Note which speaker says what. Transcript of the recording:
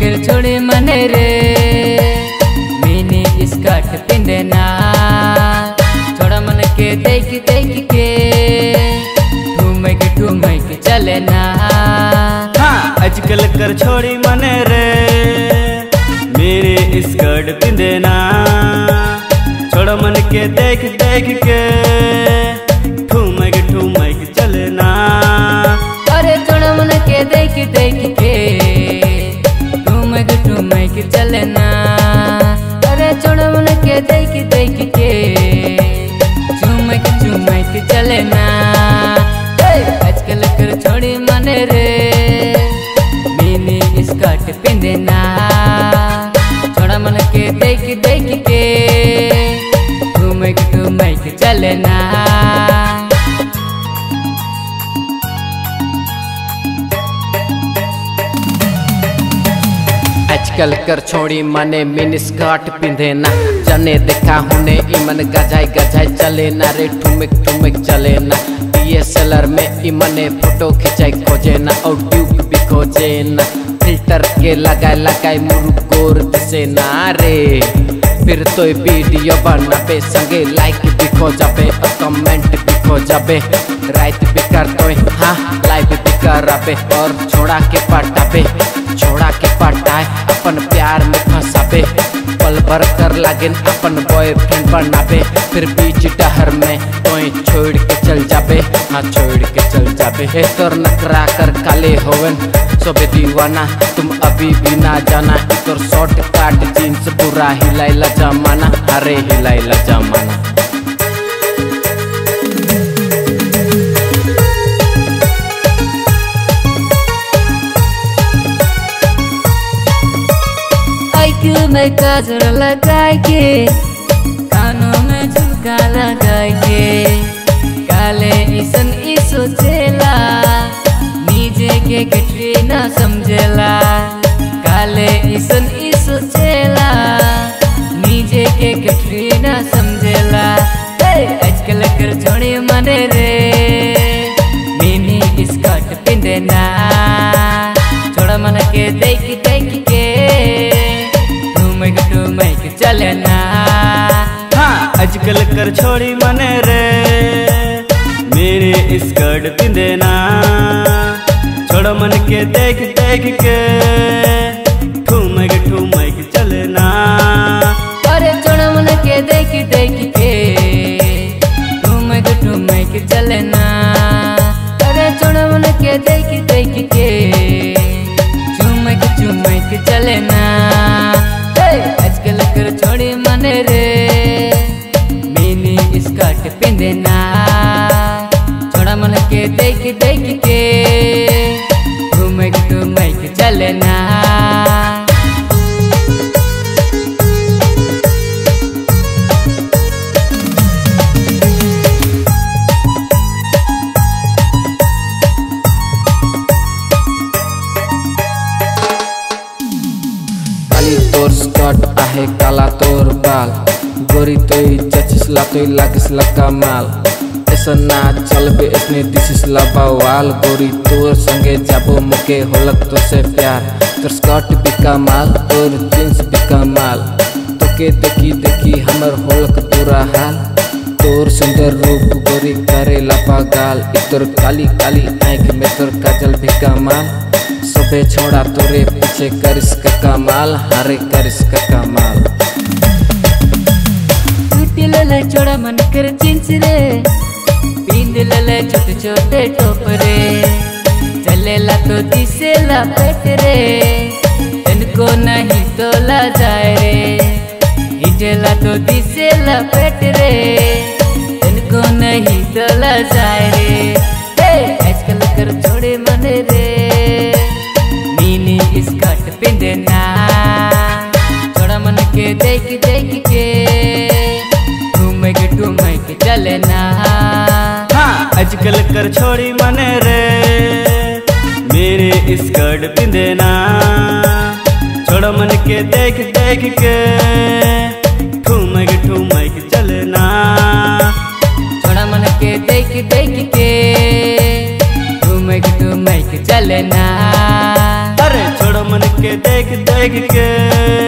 Speaker 1: रे। Mini skirt पिंदना छोड़ा मन के देख देख के। ठुमक ठुमक चलना
Speaker 2: हाँ। आजकल कर छोड़ी मने रे। मेरे स्कर्ट पिंदेना छोड़ मन के देख देख के। चलना।
Speaker 1: अरे छोड़ा मन के देख देख के। झुमक झुमक चलना। आजकल कर छोड़ी मन रे। मिनी स्कर्ट पिंदना छोड़ा मन के देख देख के। ठुमक ठुमक चलना।
Speaker 3: आजकल कर छोड़ी मने मिनी स्कर्ट पिंधे ना। जने देखा हुने इमन गजाई गजाई चले ना। रे ठुमक ठुमक चले ना। डीएसएलआर में इमने फ़ोटो खिंचाई खोजे ना। और ट्यूब भी खोजे ना। फ़िल्टर के लगाए लगाए मुरुकोर दिसे ना। रे फिर तो वीडियो बनाबे, संगे लाइक भी खो जाबे और कमेंट भी खो जाबे राइट भी कर तो हाँ लाइव भी कराबे, और छोड़ा के पटाबे। पटाए अपन प्यार में फंसाबे। पल भर कर लागिन अपन बॉयफ्रेंड बनाबे। फिर बीच डहर में कोई छोड़ के चल जाबे। हाँ छोड़ के चल जाबे। हे तोर नखरा कर काले होवन सोबे दीवाना, तुम अभी भी ना जाना। तोर शॉर्ट काट जीन्स पूरा हिलाइला जमाना। अरे हिलाइला जमाना।
Speaker 1: काजल लगा के कानों में झुमका लगा के काले ईसन ई सोचेला नीजे के कटरी ना समझेला। काले ईसन ई सोचेला नीजे के कटरी ना समझेला। आजकल कर जोड़ी मने रे। मिनी स्कर्ट पिंदना छोड़ा मन के देख
Speaker 2: आजकल कर छोड़ी मने रे। मेरे स्कर्ट पिंदेना छोड़ मन के देख देख के। ठुमक ठुमक चलना।
Speaker 1: अरे छोड़ा मन के देख देख के। ठुमक ठुमक चलना। अरे छोड़ा मन के देख देख के। झुमक झुमक चलना। के, देख देख के। ठुमक ठुमक चलना।
Speaker 3: काली तोर बाल। गोरी तोई चचिसला तोई लागिसला कमाल ऐसा ना चलबे इसने दिसिसला बवाल गोरी, तोर संगे जाबो मुके होलक तो से प्यार। तोर स्कर्ट भी कमाल, तोर जींस भी कमाल। तोके देखी देखी हमर होलक पूरा हाल। तोर सुंदर रूप गोरी करे लापा गाल। इ तोर काली काली आँख में तोर काजल भी कमाल। सबे छोड़ा तोरे पीछे करिस का कमाल, हरे करिस का कमाल।
Speaker 1: छोड़ा मन कर जींस रे। पींद लले छोटे छोटे टोपरे। चलेला तो दिसेला पेट रे इनको नहीं तोला जाए रे। हिजला तो दिसेला पेट रे इनको नहीं तोला जाए रे। आजकल कर छोड़े मन रे। मिनी स्कर्ट पिंदना छोड़ा मन के देख देख
Speaker 2: आजकल कर छोड़ी मने रे। मेरे स्कर्ट पिंदेना छोड़ मन के देख देख के। ठुमक ठुमक चलना।
Speaker 1: छोड़ा मन के देख देख के। ठुमक ठुमक चलना।
Speaker 2: अरे छोड़ मन के देख देख के।